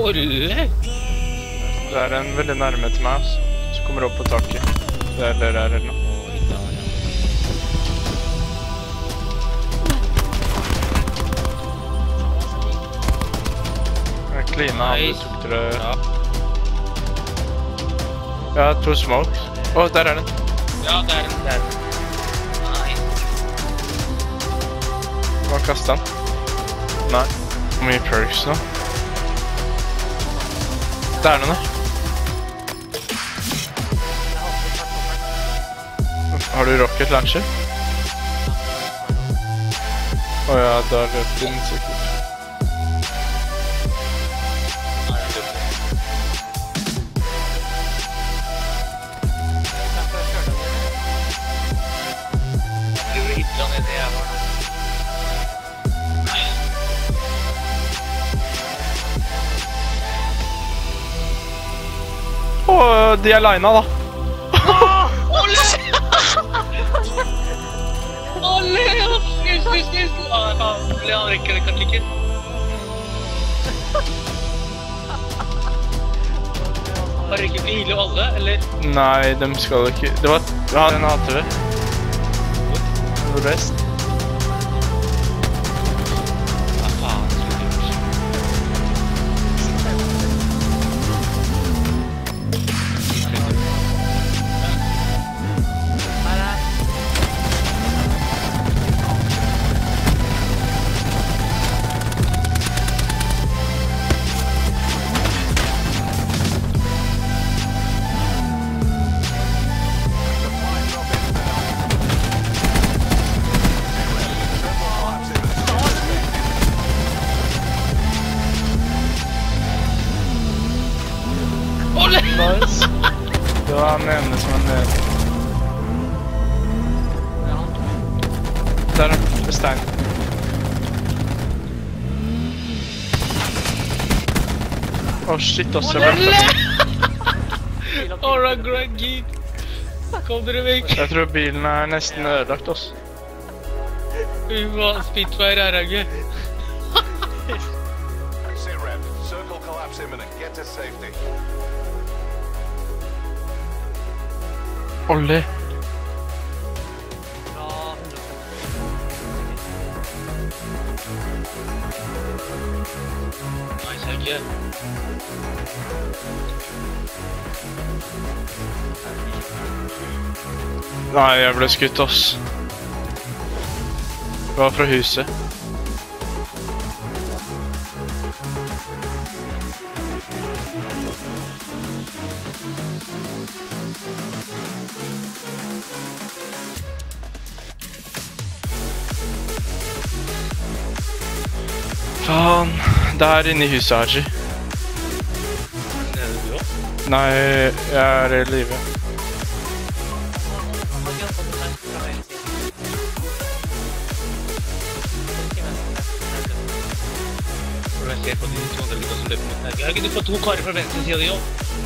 Olle! Det er en veldig nærme til meg, altså. Så kommer opp på taket. Det er der er eller noe. Der, klina han, du tok dere Ja. Ja, to smokes. Å, der er den. ja, der er den. Det er den. Nice. Hva kastet han? Nei. Hvor mye perks nå? Der er den, da. Har du rocket launcher? Å ja, da løp den sikkert. Å, de er lina, da. Olle! Olle! Snus, snus, snus! Ah, han rekker det kanskje ikke. Han rekker ikke heale alle, eller? Nei, de skal ikke Det var Ja, den ATV. Hvor best? Hva Olle! Det var han ene som var nede. Der, er stein. Åh, shit, ass. Jeg, ble Olle! Greg Geek. Kom dere vekk! jeg tror bilen er nesten ødelagt, også. Fy faen, Spitfire RRG. Sit rep. Circle collapse imminent. Get to safety. Olli. Nei, jeg ble skutt, ass. Det var fra huset. Faen. Det er inne i huset, Haji. Nede du også? Nei, jeg er i live. Jeg Helge? Helge, du fått to karer fra venstre side av de også.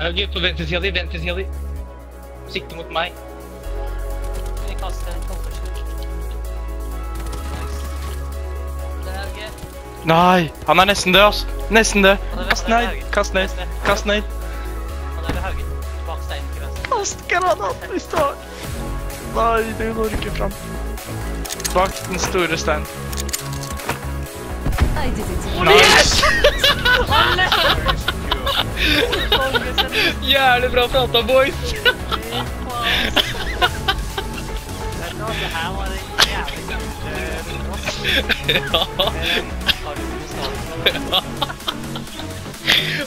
Helge, på venstre side av de, venstre side av de. Sikte mot meg. Nei, han er nesten død, ass. Nesten død. Kast ned, kast ned, kast ned. Kast granaten i stad. Nei, du når ikke fram. Bak den store steinen. Nice! Jævlig bra prata, boys! ja.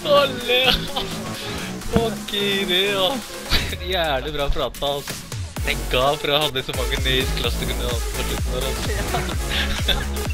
Olle, Fuck i det, ass. Jævlig bra prata, ass. Jeg ga for å ha så mange nye klasser kunne ha på slutten der, ass.